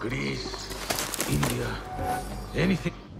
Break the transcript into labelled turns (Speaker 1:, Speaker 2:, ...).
Speaker 1: Greece, India, anything.